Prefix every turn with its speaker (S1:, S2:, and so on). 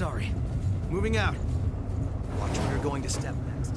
S1: Sorry. Moving out. Watch where you're going to step next.